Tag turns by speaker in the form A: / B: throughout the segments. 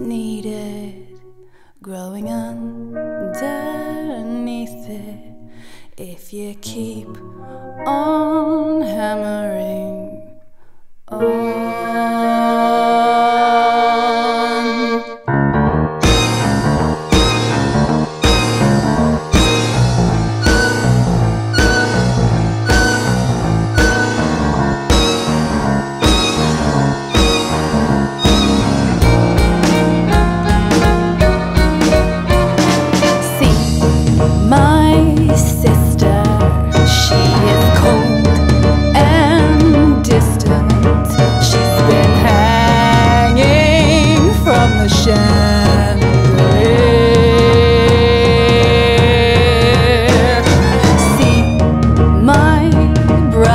A: needed growing underneath it. If you keep on hammering on.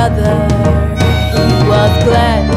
A: other. He was glad.